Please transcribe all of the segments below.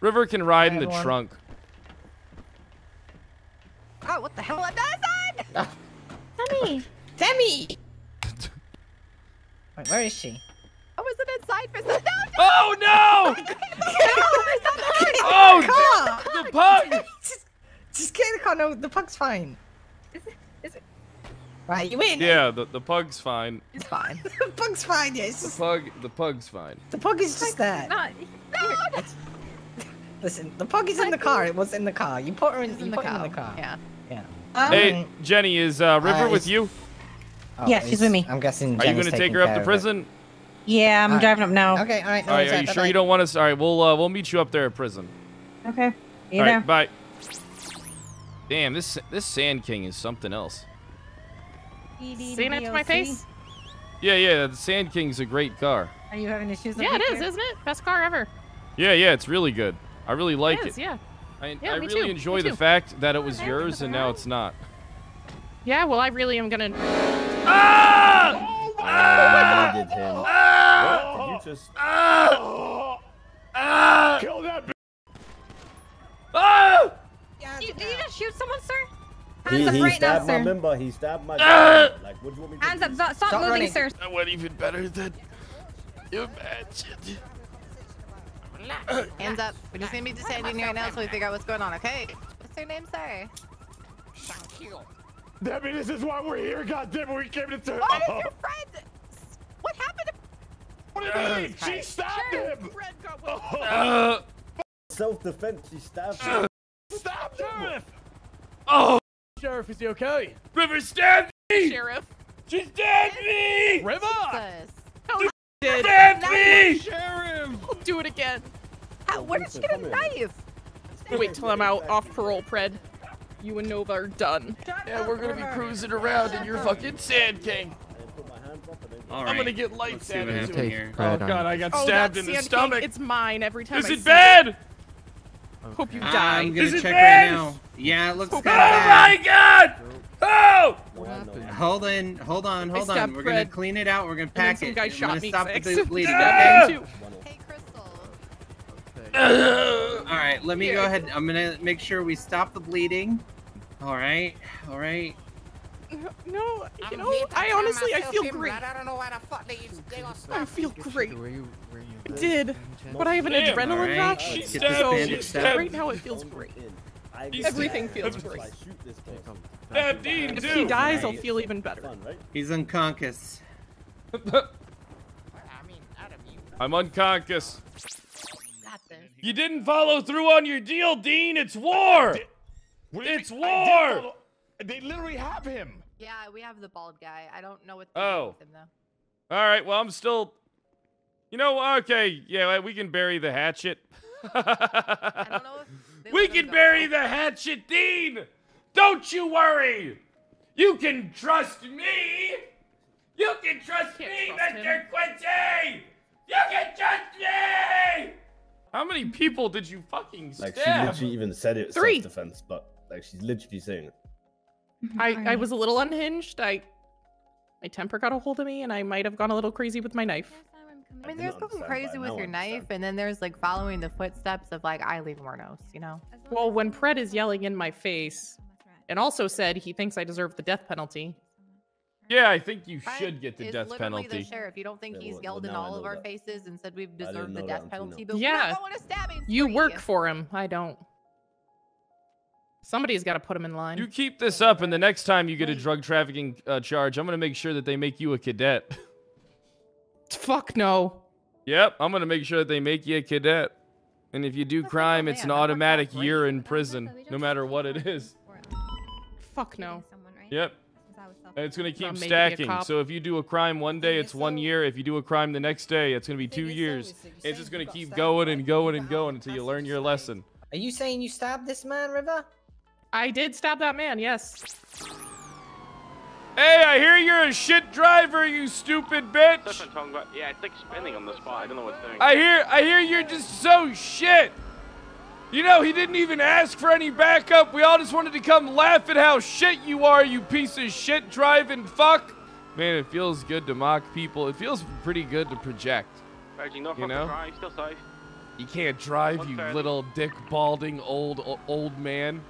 River can ride in the everyone. trunk. Oh, what the hell? On the other side! Demi. Demi! Wait, where is she? I wasn't inside for so. No, Oh no! no! Oh, Car! the pug! just, just get in the car. No, the pug's fine. Is it? Is it? Right, you in? Yeah, the the pug's fine. It's fine. the pug's fine. Yeah, it's The pug, the pug's fine. the pug is just there. Not. No. Listen, the pug is in the car. It was in the car. You put her in, It's you in the put car. in the car. Yeah. Yeah. Hey, Jenny, is uh, River Uh, with you? Oh, Yeah, she's with me. I'm guessing. Are you gonna take her up to of it. prison? Yeah, I'm Alright. driving up now. Okay, all right. All right, are you sure you bye-bye. don't want us? All right, we'll uh, we'll meet you up there at prison. Okay. You All there? right, bye. Damn, this this Sand King is something else. Saying it to my face? Yeah, yeah, the Sand King's a great car. Are you having issues? With it? Yeah, it is, isn't it? Best car ever. Yeah, yeah, it's really good. I really like it it. is, yeah. I, Yeah, I me really too, enjoy me the too. fact that it was yours and now it's not. Yeah, well, I really am gonna. Ah! I did him. Ah! What? Did you just? Ah! Ah! Kill that. b- Ah! Did you, did you just shoot someone, sir? He, Hands up he right now, stabbed my sir. member. He stabbed my. Ah! like, what do you want me to Hands do? up. Stop, stop Stop moving, running. sir. That went even better than you imagined. Hands up. We're just need to be standing right now so we figure out what's going on, okay? What's your name, sir? Debbie, this is why we're here. God damn it, we came to turn. What is your friend? What happened to What do you mean? She stabbed him. Uh, Self-defense. She stabbed him. Stop him. oh, Sheriff, is he okay? River stabbed me! Sheriff. She stabbed me! River. Jesus? Did. Stabbed me! Sheriff. Do it again. How, where did she get a knife? Wait till I'm out off parole, Pred. You and Nova are done. Yeah, we're gonna be cruising around in your fucking Sand King. And put my hands up and then. All I'm gonna get light Let's see what stabbed happened into here. Oh god, I got Oh, stabbed in the Sand stomach. King, it's mine every time Is I it see bad? Hope you I'm die. gonna Is check bad? right now. Yeah, it looks Oh kind of Oh bad. my god! Oh! What happened? Hold on, hold on, hold on. We're gonna clean it out. We're gonna And then pack some it. guy I'm shot gonna me stop the bleeding. Ah! All right, let me go ahead. I'm gonna make sure we stop the bleeding. All right, all right. No, you know, I honestly, I feel great. I don't know why the fuck they, they I feel great. I did, but I have an adrenaline rush. She let's get stabbed- this So she bandage stabbed- stabbed. right now it feels great. I He's- get Everything feels great. I shoot this person, Dean If he dies, I'll Right. feel even better. He's unconscious. I mean, Adam, you I'm unconscious. Got this. You didn't follow through on your deal, Dean. It's war. What do you It's mean? War! They literally have him. Yeah, we have the bald guy. I don't know what Oh. with him though. All right. Well, I'm still. You know, okay. Yeah, we can bury the hatchet. I don't know if we can go. bury the hatchet, Dean. Don't you worry. You can trust me. You can trust Can't me, trust Mr. him. Quincy. You can trust me. How many people did you fucking stab? Like she literally even said it Three. self-defense, but like she's literally saying it. I, I was a little unhinged. I my temper got a hold of me, and I might have gone a little crazy with my knife. I mean, I there's going crazy with now I your knife, and then there's like following the footsteps of like Aileen Wuornos, you know? Well, when Pred is yelling in my face, and also said he thinks I deserve the death penalty. Yeah, I think you Fred should get the is death literally penalty. The sheriff, you don't think Yeah, he's well- yelled well, in all of our that. faces and said we've deserved the death penalty, now. but Yeah. we're going to You spree. work for him. I don't. Somebody's got to put him in line. You keep this up, and the next time you get a drug trafficking uh, charge, I'm gonna make sure that they make you a cadet. Fuck no. Yep, I'm gonna make sure that they make you a cadet. And if you do That's crime, it's an man, that worked out automatic year in prison, no matter what it is. Fuck no. Yep. And it's gonna keep making me a stacking. So if you do a crime one day, it's one year. If you do a crime the next day, it's gonna be two years. It's just gonna keep going and going and going until you learn your lesson. Are you saying you stabbed this man, River? I did stab that man, yes. Hey, I hear you're a shit driver, you stupid bitch. Yeah, it's like spinning on the spot. I don't know what's doing. I hear I hear you're just so shit. You know, he didn't even ask for any backup. We all just wanted to come laugh at how shit you are, you piece of shit driving fuck. Man, it feels good to mock people. It feels pretty good to project. No You know? drive, still safe. You can't drive, you 130. little dick balding old old man.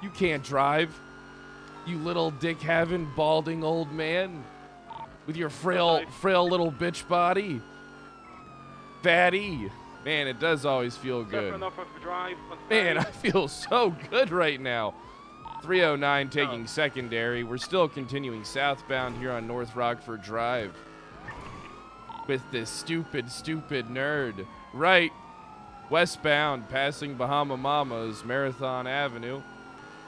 You can't drive. You little dick having balding old man with your frail frail little bitch body. Fatty. Man, it does always feel good. Man, I feel so good right now. 309 taking secondary. We're still continuing southbound here on North Rockford Drive with this stupid, stupid nerd. Right, westbound, passing Bahama Mamas, Marathon Avenue.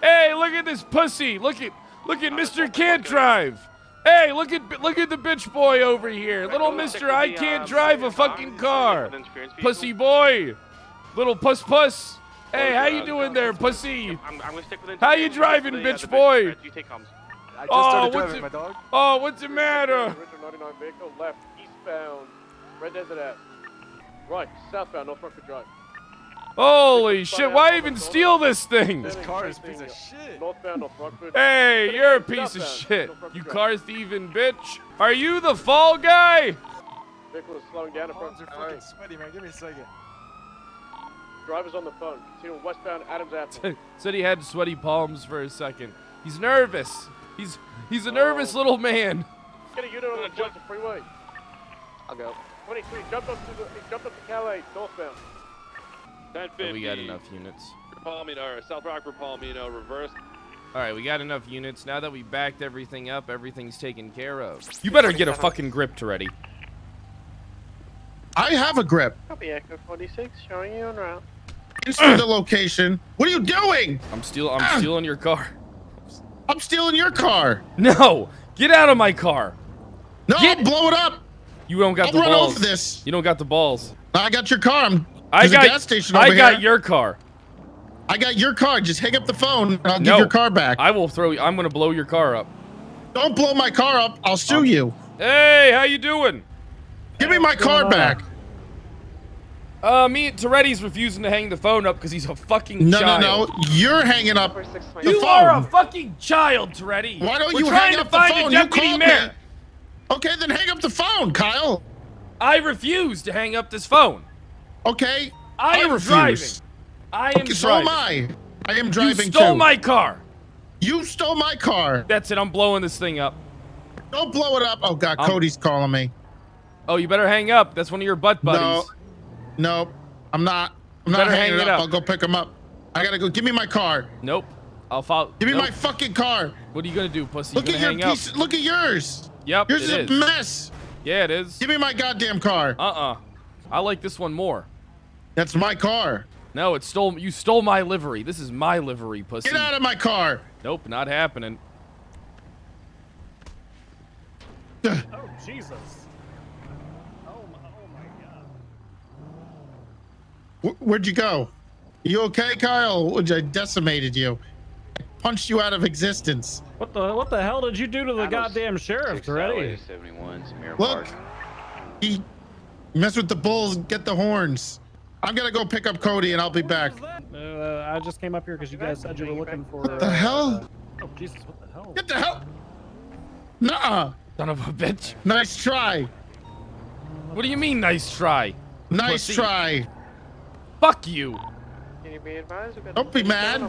Hey, look at this pussy! Look at, look at Mr. Can't Drive. Hey, look at, look at the bitch boy over here, little Mister. I the, can't uh, drive a fucking car. with inexperienced people. Pussy boy, little puss puss. Hey, how you doing there, pussy? I'm, I'm gonna stick with How you driving, people. The, bitch boy? big- You take comms. I just Oh, what's it- Oh, what's the matter? Richard 99 vehicle left, eastbound, Red Desert Ave. Right, southbound, North Rockford Drive. Holy shit! Why even steal this thing? This car is a piece of shit. Northbound, North Rockford. Hey, you're a piece of shit. You Drive. car thieving bitch. Are you the fall guy? Vehicle is slowing down in front. Palms are fucking sweaty, man. Give me a second. Driver's on the phone. Continuing westbound, Adams Avenue. Said he had sweaty palms for a second. He's nervous. He's he's a nervous Oh. little man. Get a unit on the Johnson Freeway. I'll go. 23, jumped up to the, he jumped up to Calais, northbound. 1050. Oh, we got enough units. Palomino, or South Rockford, Palomino, reverse. All right, we got enough units. Now that we backed everything up, everything's taken care of. You better get a fucking grip, Toretti. I have a grip. Copy Echo 46, showing you en route. Instant the location. What are you doing? I'm steal I'm stealing your car. I'm stealing your car. No, get out of my car. No, Get- I'll blow it up. You don't got I'll the run balls. over this. You don't got the balls. I got your car. I'm, I got a gas station over I got here. your car. I got your car. Just hang up the phone and I'll No. give your car back. I will throw you. I'm gonna blow your car up. Don't blow my car up. I'll sue you. Hey, how you doing? Give me my car back. Uh, me Toretti's refusing to hang the phone up because he's a fucking No, child. no, no. You're hanging up the You phone. are a fucking child, Toretti. Why don't We're you trying hang to up the find phone? a You deputy called mayor. me. Okay, then hang up the phone, Kyle. I refuse to hang up this phone. Okay. I, am refuse. driving. I am Okay, so driving. am I. I am driving. You stole too. my car. You stole my car. That's it. I'm blowing this thing up. Don't blow it up. Oh God, I'm- Cody's calling me. Oh, you better hang up. That's one of your butt buddies. No, no, I'm not. I'm not hanging hang it up. up. I'll go pick him up. I gotta go. Give me my car. Nope. I'll follow. Give me nope. my fucking car. What are you gonna do, pussy? Look at your hang up? Look at yours. Yep, Yours it is a mess. Yeah, it is. Give me my goddamn car. Uh-uh. I like this one more. That's my car. No, it stole. You stole my livery. This is my livery, pussy. Get out of my car. Nope, not happening. Oh, Jesus. Oh, my, oh my God. Wh- Where'd you go? You okay, Kyle? I decimated you? I punched you out of existence. What the what the hell did you do to the goddamn sheriff already? Look, he mess with the bulls. Get the horns. I'm gonna go pick up Cody and I'll be back. Uh, I just came up here because you guys said you were looking for. What the hell? Oh Jesus! What the hell? Get the hell? Nuh-uh. Son of a bitch. Nice try. What do you mean, nice try? Nice Pussy. try. Fuck you. Can you be advised? Don't be mad.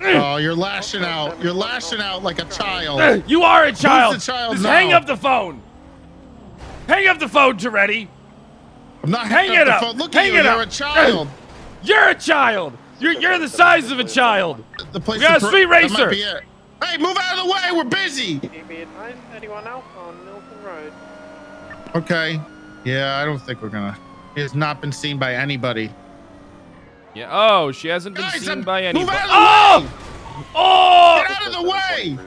Oh, you're lashing out. You're lashing out like a child. You are a child. the child Just now? hang up the phone. Hang up the phone, Toretti. I'm not Hang hanging it up up. the phone. Look Hang at you. it You're up. a child. You're a child. You're you're the size of a child. The place We got a street racer. Hey, move out of the way. We're busy. Can you be? Anyone else on Milton Road? Okay. Yeah, I don't think we're gonna. He has not been seen by anybody. Yeah. Oh, she hasn't been Guys, seen I'm- by move out of the Oh! way. Oh! Get out of the way.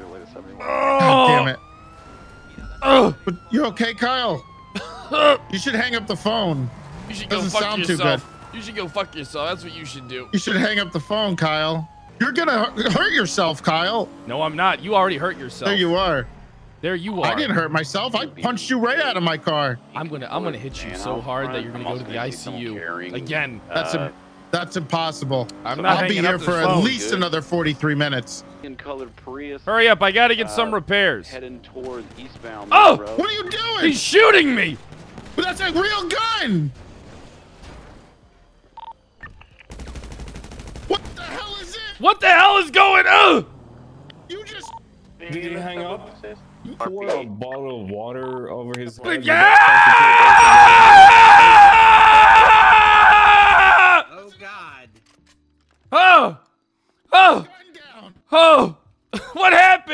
Oh! God damn it. Oh! But you okay, Kyle? You should hang up the phone. You should go Doesn't fuck sound too yourself. You should go fuck yourself. That's what you should do. You should hang up the phone, Kyle. You're gonna hurt yourself, Kyle. No, I'm not. You already hurt yourself. There you are. There you are. I didn't hurt myself. I punched you right out of my car. I'm gonna I'm gonna hit you so hard that you're gonna go to the ICU again. That's im- that's impossible. I'm not I'll be here for this at least dude. another 43 minutes. In colored Prius. Hurry up! I gotta get some Uh, repairs. Heading towards eastbound. Oh! Road. What are you doing? He's shooting me. But that's a real gun! What the hell is it? What the hell is going on? You just... Did you hang up? You pour a bottle of water over his head. Yeah! Oh, God. Oh! Oh! Oh! What happened?